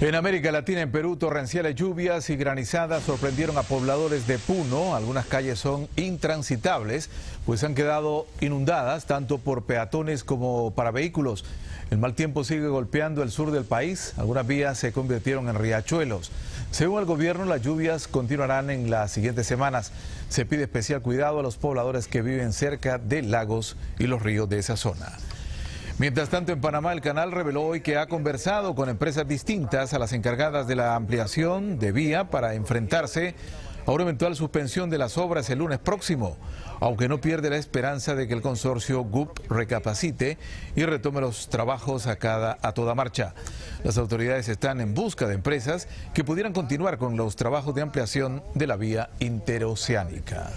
En América Latina, en Perú, torrenciales lluvias y granizadas sorprendieron a pobladores de Puno. Algunas calles son intransitables, pues han quedado inundadas tanto por peatones como para vehículos. El mal tiempo sigue golpeando el sur del país. Algunas vías se convirtieron en riachuelos. Según el gobierno, las lluvias continuarán en las siguientes semanas. Se pide especial cuidado a los pobladores que viven cerca de lagos y los ríos de esa zona. Mientras tanto, en Panamá el canal reveló hoy que ha conversado con empresas distintas a las encargadas de la ampliación de vía para enfrentarse a una eventual suspensión de las obras el lunes próximo, aunque no pierde la esperanza de que el consorcio GUP recapacite y retome los trabajos a, cada, a toda marcha. Las autoridades están en busca de empresas que pudieran continuar con los trabajos de ampliación de la vía interoceánica.